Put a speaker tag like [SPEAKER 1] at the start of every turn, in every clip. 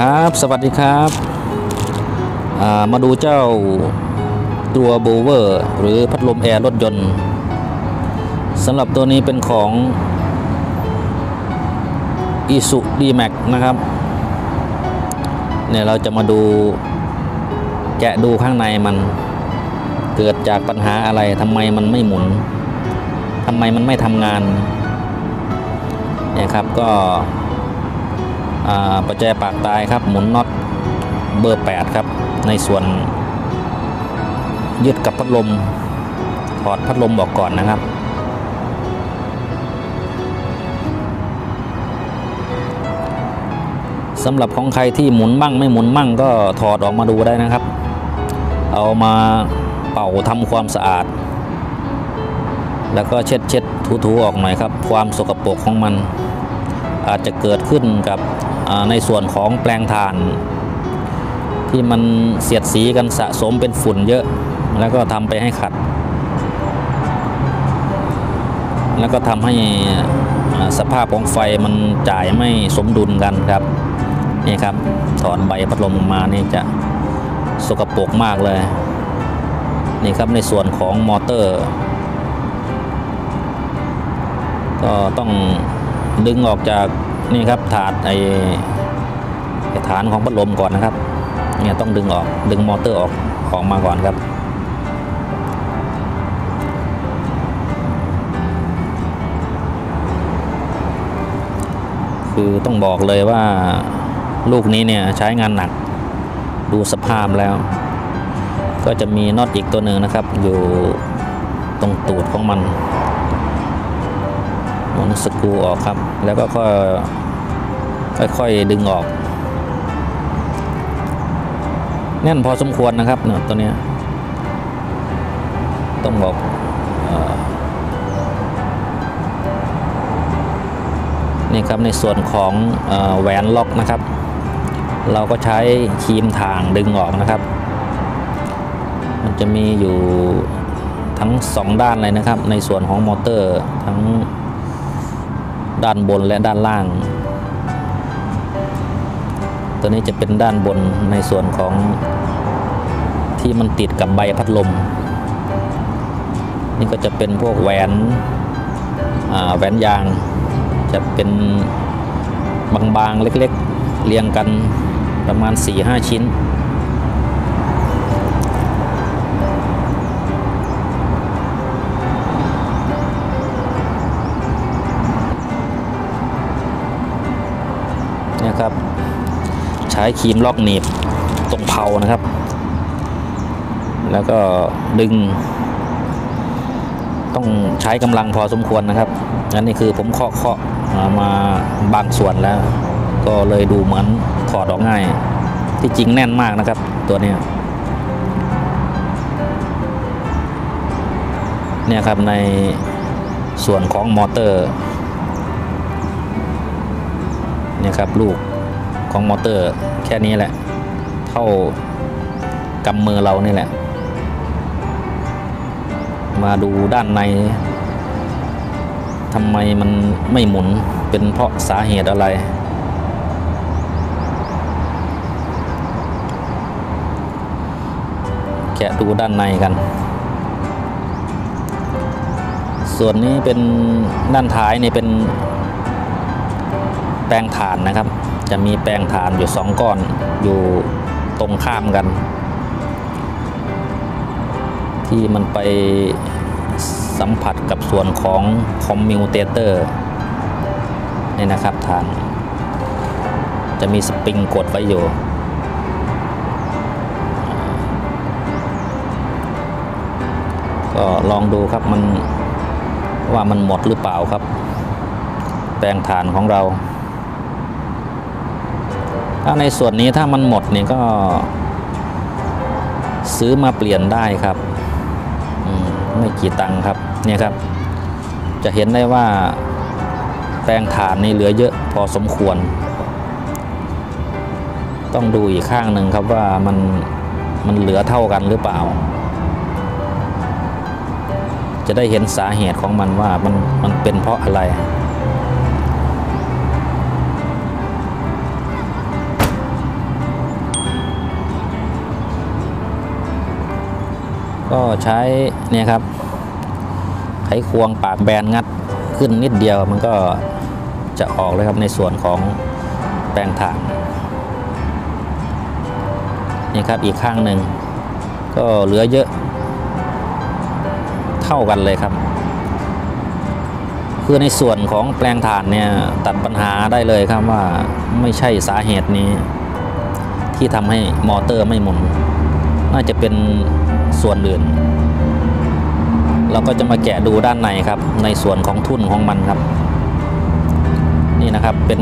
[SPEAKER 1] ครับสวัสดีครับามาดูเจ้าตัวโบเวอร์หรือพัดลมแอร์รถยนต์สำหรับตัวนี้เป็นของ i s u d m a x นะครับเนี่ยเราจะมาดูแกะดูข้างในมัน เกิดจากปัญหาอะไรทำไมมันไม่หมุนทำไมมันไม่ทำงานเนี่ยครับก็ ประแจปากตายครับหมุนน็อตเบอร์ 8 ครับ ในส่วนยึดกับพัดลมถอดพัดลมออกก่อนนะครับ สำหรับของใครที่หมุนบ้างไม่หมุนบ้างก็ถอดออกมาดูได้นะครับ เอามาเป่าทำความสะอาด แล้วก็เช็ดเช็ดถูๆออกหน่อยครับ ความสกปรกของมันอาจจะเกิดขึ้นกับ ในส่วนของแปลงถ่าน ที่มันเสียดสีกันสะสมเป็นฝุ่นเยอะ แล้วก็ทำไปให้ขัด แล้วก็ทำให้สภาพของไฟมันจ่ายไม่สมดุลกันครับนี่ครับถอนใบพัดลมมานี่จะสกปรกมากเลยนี่ครับในส่วนของมอเตอร์ ก็ต้องดึงออกจาก นี่ครับถาดไอฐานของพัดลมก่อนนะครับเนี่ยต้องดึงออกดึงมอเตอร์ออกออกมาก่อนครับ คือต้องบอกเลยว่าลูกนี้เนี่ยใช้งานหนักดูสภาพแล้ว ก็จะมีน็อตอีกตัวหนึ่งนะครับ อยู่ตรงตูดของมัน หมุนสกรูออกครับ แล้วก็ค่อยค่อยๆดึงออก แน่นพอสมควรนะครับเนี่ยตัวนี้ต้องบอกอนี่ครับในส่วนของอแหวนล็อกนะครับ เราก็ใช้ครีมทางดึงออกนะครับ มันจะมีอยู่ทั้งสองด้านเลยนะครับ ในส่วนของมอเตอร์ทั้ง ด้านบนและด้านล่าง ตัวนี้จะเป็นด้านบนในส่วนของที่มันติดกับใบพัดลม นี่ก็จะเป็นพวกแหวนแหวนยาง จะเป็นบางๆเล็กๆ เรียงกันประมาณ 4-5 ชิ้น ใช้ครีมลอกหนีบตรงเพานะครับ แล้วก็ดึง ต้องใช้กำลังพอสมควรนะครับอันนี้คือผมเคาะเคาะมาบางส่วนแล้ว ก็เลยดูเหมือนถอดออกง่าย ที่จริงแน่นมากนะครับ ตัวนี้เนี่ยครับในส่วนของมอเตอร์เนี่ยครับลูก ของมอเตอร์แค่นี้แหละ เท่ากำมือเรานี่แหละ มาดูด้านในทำไมมันไม่หมุนเป็นเพราะสาเหตุอะไร แกะดูด้านในกัน ส่วนนี้เป็นด้านท้ายนี่เป็นแปลงฐานนะครับ จะมีแปลงฐานอยู่สองก้อนอยู่ตรงข้ามกัน ที่มันไปสัมผัสกับส่วนของคอมมิวเตเตอร์นี่นะครับฐาน จะมีสปริงกดไว้อยู่ก็ลองดูครับมันว่ามันหมดหรือเปล่าครับ แปลงฐานของเรา ถ้าในส่วนนี้ถ้ามันหมดนี่ก็ซื้อมาเปลี่ยนได้ครับไม่กี่ตังค์ครับเนี่ยครับ จะเห็นได้ว่าแปลงฐานนี่เหลือเยอะพอสมควร ต้องดูอีกข้างหนึ่งครับว่ามันมันเหลือเท่ากันหรือเปล่า จะได้เห็นสาเหตุของมันว่ามันมันเป็นเพราะอะไร ก็ใช้เนี่ยครับ ไขควงปากแบนงัดขึ้นนิดเดียวมันก็จะออกเลยครับในส่วนของแปลงถ่านนี่ครับอีกข้างหนึ่งก็เหลือเยอะเท่ากันเลยครับ คือในส่วนของแปลงถานเนี่ยตัดปัญหาได้เลยครับว่าไม่ใช่สาเหตุนี้ ที่ทำให้มอเตอร์ไม่หมุน น่าจะเป็น ส่วนอื่น เราก็จะมาแกะดูด้านในครับ ในส่วนของทุ่นของมันครับ นี่นะครับเป็น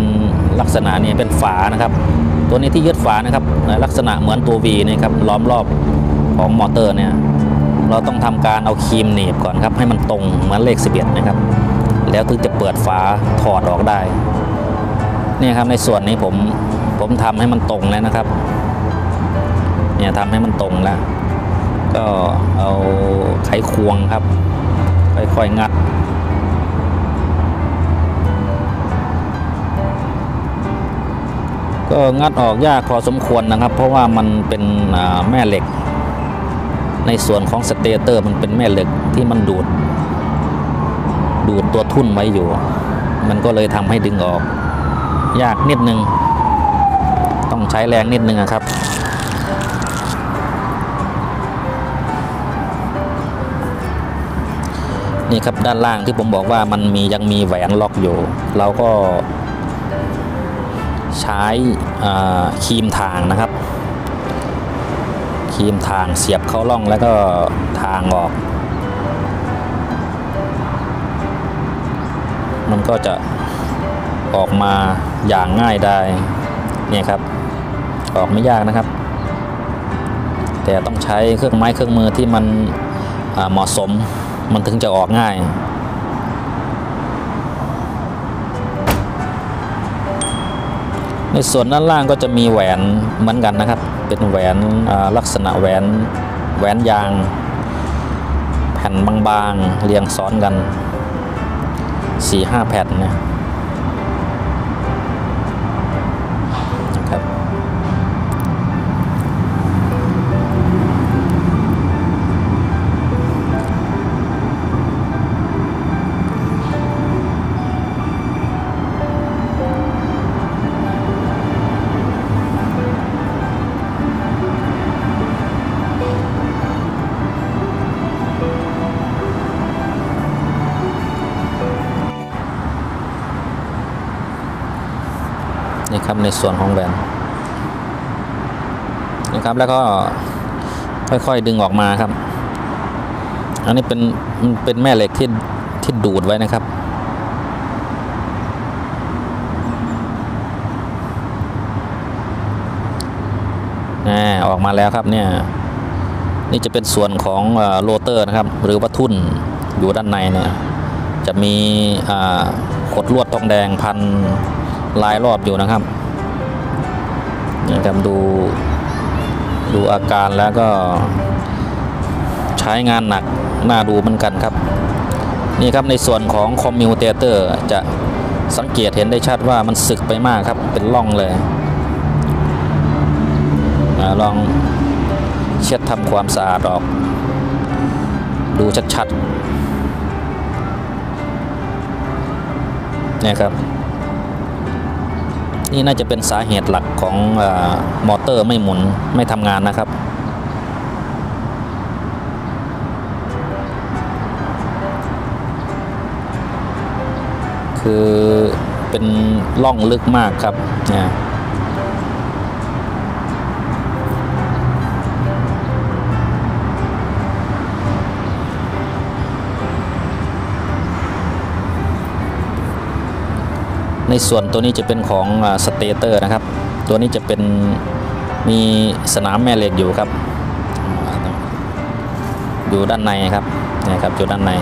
[SPEAKER 1] ลักษณะนี้เป็นฝานะครับ ตัวนี้ที่ยึดฝานะครับลักษณะเหมือนตัว V นะครับล้อมรอบของมอเตอร์เนี่ยเราต้องทำการเอาครีมหนีบก่อนครับ ให้มันตรงเหมือนเลข11นะครับ แล้วถึงจะเปิดฝาถอดออกได้นี่ครับในส่วนนี้ผมผมทำให้มันตรงแล้วนะครับ เนี่ยทำให้มันตรงแล้ว ก็เอาไขควงครับ ค่อยๆงัดก็งัดออกยากพอสมควรนะครับ เพราะว่ามันเป็นแม่เหล็ก ในส่วนของสเตเตอร์มันเป็นแม่เหล็กที่มันดูด ดูดตัวทุ่นไว้อยู่ มันก็เลยทำให้ดึงออก ยากนิดนึง ต้องใช้แรงนิดนึงอะครับ นี่ครับด้านล่างที่ผมบอกว่ามันมียังมีแหวนล็อกอยู่ เราก็ใช้ครีมทางนะครับครีมทางเสียบเข้าร่องแล้วก็ทางออก มันก็จะออกมาอย่างง่ายได้เนี่ยครับออกไม่ยากนะครับ แต่ต้องใช้เครื่องไม้เครื่องมือที่มันเหมาะสม มันถึงจะออกง่ายในส่วนด้านล่างก็จะมีแหวนเหมือนกันนะครับ เป็นแหวนลักษณะแหวนแหวนยาง แผ่นบางๆเรียงซ้อนกันสี่ห้าแผ่นนะ ในส่วนของแหวนนะครับแล้วก็ค่อยๆดึงออกมาครับ อันนี้เป็นเป็นแม่เหล็กที่ที่ดูดไว้นะครับอ่าออกมาแล้วครับเนี่ย นี่จะเป็นส่วนของโรเตอร์นะครับ หรือว่าทุ่นอยู่ด้านในเนี่ย จะมีอ่าขดลวดทองแดงพันลายรอบอยู่นะครับ นี่ดูดูอาการแล้วก็ใช้งานหนักน่าดูเหมือนกันครับ นี่ครับในส่วนของคอมมิวเตเตอร์จะสังเกตเห็นได้ชัดว่ามันสึกไปมากครับเป็นร่องเลยอลองเช็ดทำความสะอาดออก ดูชัดๆเนี่ยครับ นี่น่าจะเป็นสาเหตุหลักของอมอเตอร์ไม่หมุนไม่ทำงานนะครับ คือเป็นล่องลึกมากครับเนี่ย ในส่วนตัวนี้จะเป็นของสเตเตอร์นะครับ ตัวนี้จะเป็นมีสนามแม่เหล็กอยู่ครับ อยู่ด้านในครับนะครับอยู่ด้านใน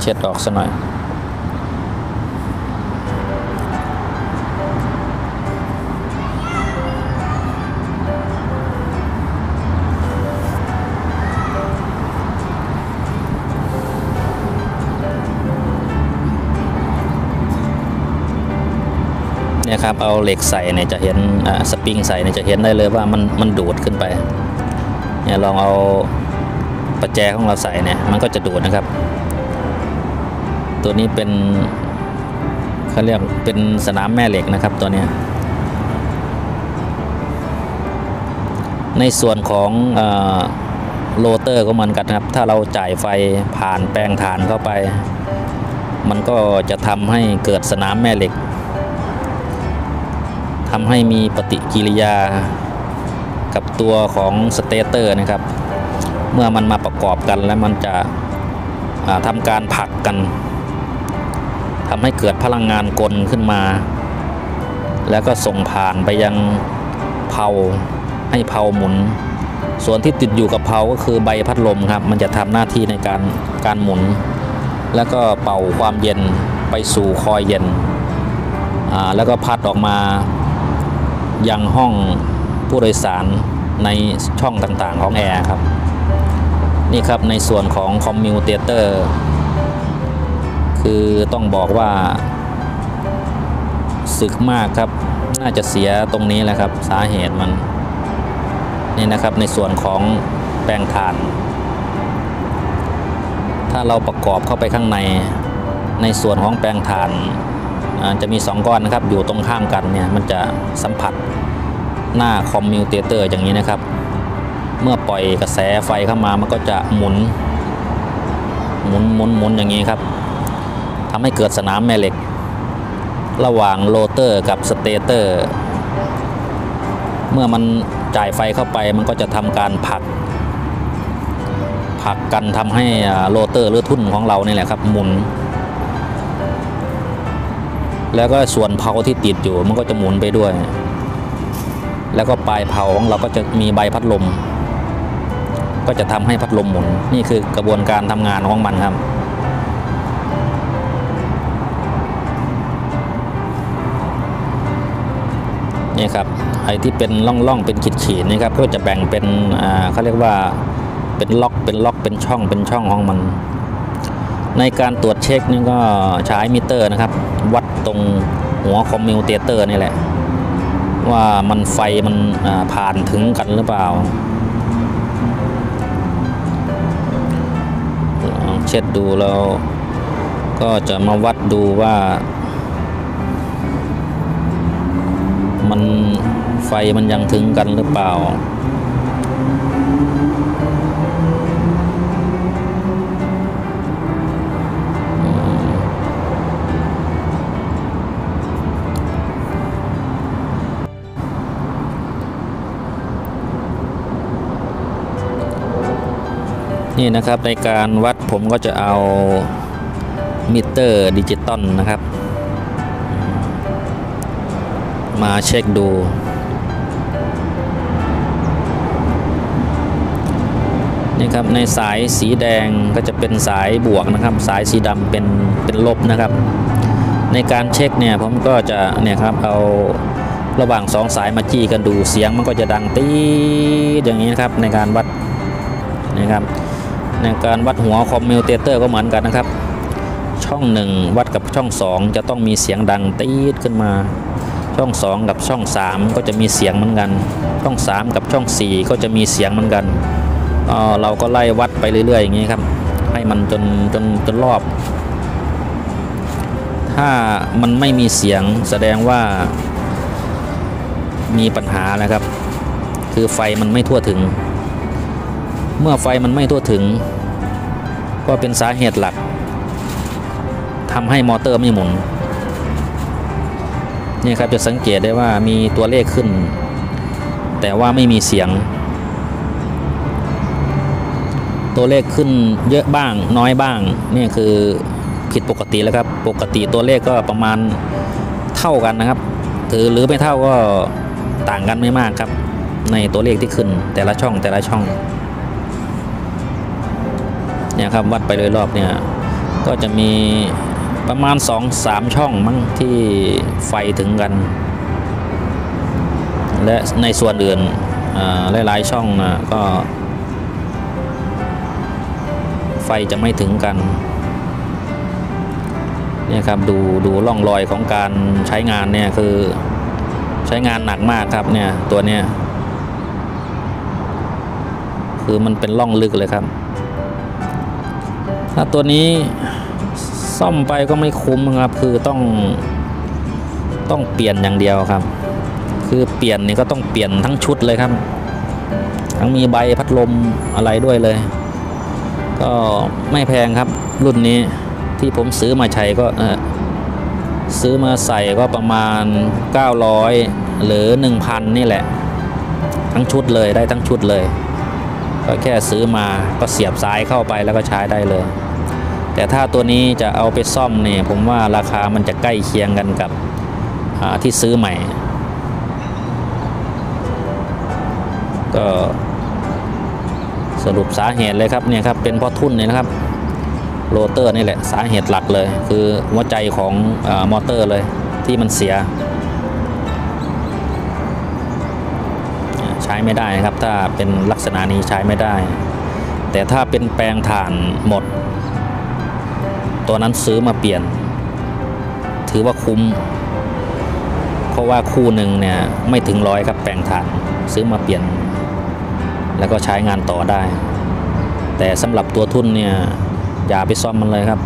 [SPEAKER 1] เช็ดออกสัหน่อย เนี่ยครับเอาเหล็กใส่เนี่ยจะเห็นสปริงใส่เนี่ยจะเห็นได้เลยว่ามันมันดูดขึ้นไปเนี่ยลองเอาประแจของเราใส่เนี่ยมันก็จะดูดนะครับ ตัวนี้เป็นเขาเรียกเป็นสนามแม่เหล็กนะครับตัวนี้ในส่วนของอโรเตอร์ก็เหมือนกันครับ ถ้าเราจ่ายไฟผ่านแปลงฐานเข้าไป มันก็จะทำให้เกิดสนามแม่เหล็ก ทำให้มีปฏิกิริยากับตัวของสเตเตอร์นะครับ เมื่อมันมาประกอบกันแล้วมันจะอ่าทำการผลักกันทำให้เกิดพลังงานกลขึ้นมา แล้วก็ส่งผ่านไปยังเพาให้เพาหมุน ส่วนที่ติดอยู่กับเพาก็คือใบพัดลมครับ มันจะทำหน้าที่ในการการหมุน แล้วก็เป่าความเย็นไปสู่คอยเย็นแล้วก็พัดออกมา ยังห้องผู้โดยสารในช่องต่างๆของแอร์ครับ นี่ครับในส่วนของคอมมิวเตเตอร์คือต้องบอกว่าสึกมากครับ น่าจะเสียตรงนี้แหละครับ สาเหตุมัน นี่นะครับในส่วนของแปรงถ่าน ถ้าเราประกอบเข้าไปข้างในในส่วนของแปรงถ่าน จะมี 2 ก้อนนะครับอยู่ตรงข้ามกันเนี่ยมันจะสัมผัสหน้า commutator อย่างนี้นะครับ เมื่อปล่อยกระแสไฟเข้ามามันก็จะหมุน หมุนหมุนหมุนอย่างนี้ครับทำให้เกิดสนามแม่เหล็ก ระหว่างโรเตอร์กับ stator เมื่อมันจ่ายไฟเข้าไปมันก็จะทำการผลักผลักกันทำให้โรเตอร์หรือทุ่นของเรานี่แหละครับหมุน แล้วก็ส่วนเพาที่ติดอยู่มันก็จะหมุนไปด้วย แล้วก็ปลายเพาของเราก็จะมีใบพัดลม ก็จะทำให้พัดลมหมุน นี่คือกระบวนการทำงานของมันครับ นี่ครับไอ้ที่เป็นร่องๆเป็นขีดๆนี่ครับก็จะแบ่งเป็นเขาเรียกว่าเป็นล็อกเป็นล็อกเป็นช่องเป็นช่องของมัน ในการตรวจเช็คนี่ก็ใช้มิเตอร์นะครับ วัดตรงหัว commutator นี่แหละ ว่ามันไฟมันผ่านถึงกันหรือเปล่า เช็คดูแล้ว ก็จะมาวัดดูว่า มันไฟมันยังถึงกันหรือเปล่า นี่นะครับในการวัดผมก็จะเอามิเตอร์ดิจิตอลนะครับ มาเช็คดู นี่ครับในสายสีแดงก็จะเป็นสายบวกนะครับ สายสีดำเป็นเป็นลบนะครับ ในการเช็คเนี่ยผมก็จะเนี่ยครับเอาระหว่างสองสายมาจี้กันดูเสียงมันก็จะดังตีอย่างนี้นะครับในการวัดนะครับ ในการวัดหัวคอมมิวเตเตอร์ก็เหมือนกันนะครับ ช่อง 1 วัดกับช่อง 2 จะต้องมีเสียงดังตีดขึ้นมา ช่อง 2 กับช่อง 3 ก็จะมีเสียงเหมือนกัน ช่อง 3 กับช่อง 4 ก็จะมีเสียงเหมือนกันเเราก็ไล่วัดไปเรื่อยๆ อย่างนี้ครับ ให้มันจนจนจนรอบ ถ้ามันไม่มีเสียงแสดงว่ามีปัญหาแล้วครับ คือไฟมันไม่ทั่วถึง เมื่อไฟมันไม่ทั่วถึง ก็เป็นสาเหตุหลักทำให้มอเตอร์ไม่หมุนนี่ครับจะสังเกตได้ว่ามีตัวเลขขึ้น แต่ว่าไม่มีเสียง ตัวเลขขึ้นเยอะบ้างน้อยบ้างนี่คือผิดปกติแล้วครับปกติตัวเลขก็ประมาณเท่ากันนะครับถือหรือไม่เท่าก็ต่างกันไม่มากครับ ในตัวเลขที่ขึ้นแต่ละช่องแต่ละช่อง เนี่ยครับวัดไปเลยรอบเนี่ยก็จะมีประมาณ 2-3 ช่องมั้งที่ไฟถึงกัน และในส่วนอื่นหลายๆช่องนะก็ ไฟจะไม่ถึงกันเนี่ยครับดูดูร่องรอยของการใช้งานเนี่ยคือใช้งานหนักมากครับเนี่ยตัวเนี้ยคือมันเป็นร่องลึกเลยครับ ถ้าตัวนี้ซ่อมไปก็ไม่คุ้มครับ คือต้องต้องเปลี่ยนอย่างเดียวครับ คือเปลี่ยนนี่ก็ต้องเปลี่ยนทั้งชุดเลยครับ ทั้งมีใบพัดลมอะไรด้วยเลย ก็ไม่แพงครับรุ่นนี้ที่ผมซื้อมาใช้ก็ซื้อมาใส่ก็ประมาณ 900 หรือ 1,000 นี่แหละ ทั้งชุดเลยได้ทั้งชุดเลย ก็แค่ซื้อมาก็เสียบซ้ายเข้าไปแล้วก็ใช้ได้เลย แต่ถ้าตัวนี้จะเอาไปซ่อมเนี่ยผมว่าราคามันจะใกล้เคียงกันกับที่ซื้อใหม่ ก็สรุปสาเหตุเลยครับเนี่ยครับเป็นเพราะทุ่นเนี่ยนะครับโรเตอร์นี่แหละสาเหตุหลักเลย คือหัวใจของมอเตอร์เลยที่มันเสีย ใช้ไม่ได้นะครับถ้าเป็นลักษณะนี้ใช้ไม่ได้ แต่ถ้าเป็นแปรงถ่านหมด ตัวนั้นซื้อมาเปลี่ยน ถือว่าคุ้ม เพราะว่าคู่หนึ่งเนี่ยไม่ถึงร้อยครับแปลงถ่านซื้อมาเปลี่ยน แล้วก็ใช้งานต่อได้ แต่สำหรับตัวทุนเนี่ยอย่าไปซ่อมมันเลยครับ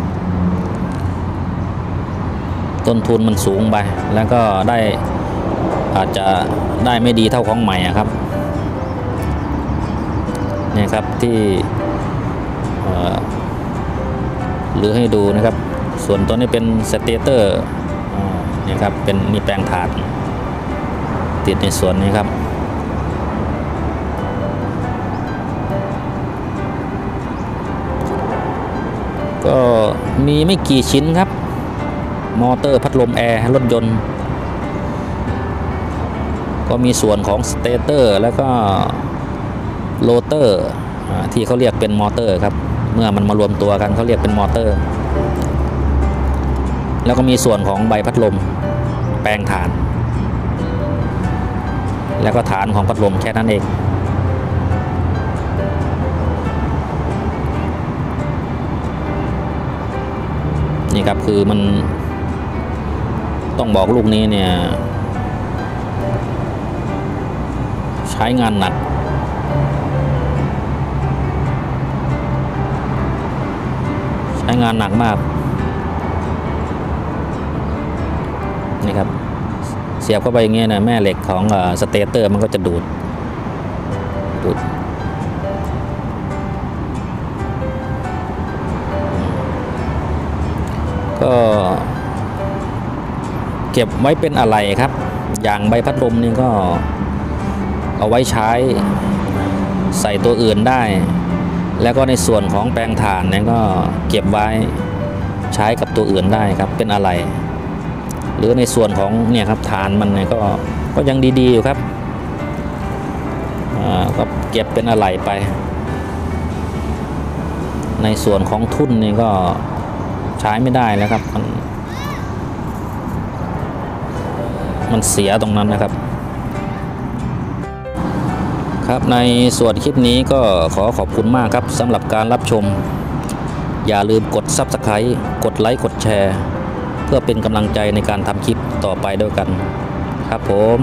[SPEAKER 1] ต้นทุนมันสูงไป แล้วก็ได้อาจจะได้ไม่ดีเท่าของใหม่ครับเนี่ยครับที่ หรือให้ดูนะครับ ส่วนตัวนี้เป็น stator นี่ครับเป็นนี่แปรงถ่าน ติดในส่วนนี้ครับก็มีไม่กี่ชิ้นครับ มอเตอร์พัดลมแอร์รถยนต์ ก็มีส่วนของ stator แล้วก็โรเตอร์ที่เขาเรียกเป็นมอเตอร์ครับ เมื่อมันมารวมตัวกันเขาเรียกเป็นมอเตอร์ แล้วก็มีส่วนของใบพัดลม แปลงฐาน แล้วก็ฐานของพัดลมแค่นั้นเองนี่ครับคือมันต้องบอกลูกนี้เนี่ย ใช้งานหนัก ช้งานหนักมากนี่ครับเสียบเข้าไปอย่างเงี้ยนะแม่เหล็กของสเตเตอร์มันก็จะดูดดูดก็เก็บไว้เป็นอะไรครับ อย่างใบพัดลมนี่ก็เอาไว้ใช้ใส่ตัวอื่นได้ แล้วก็ในส่วนของแปลงถ่านเนี่ยก็เก็บไว้ใช้กับตัวอื่นได้ครับเป็นอะไร หรือในส่วนของเนี่ยครับฐานมันเนี่ยก็ก็ยังดีๆอยู่ครับก็เก็บเป็นอะไรไป ในส่วนของทุ่นนี่ก็ใช้ไม่ได้แล้วครับมันมันเสียตรงนั้นนะครับ ครับในส่วนคลิปนี้ก็ขอขอบคุณมากครับสำหรับการรับชม อย่าลืมกด Subscribe กดไลค์กดแชร์ เพื่อเป็นกำลังใจในการทำคลิปต่อไปด้วยกัน ครับผม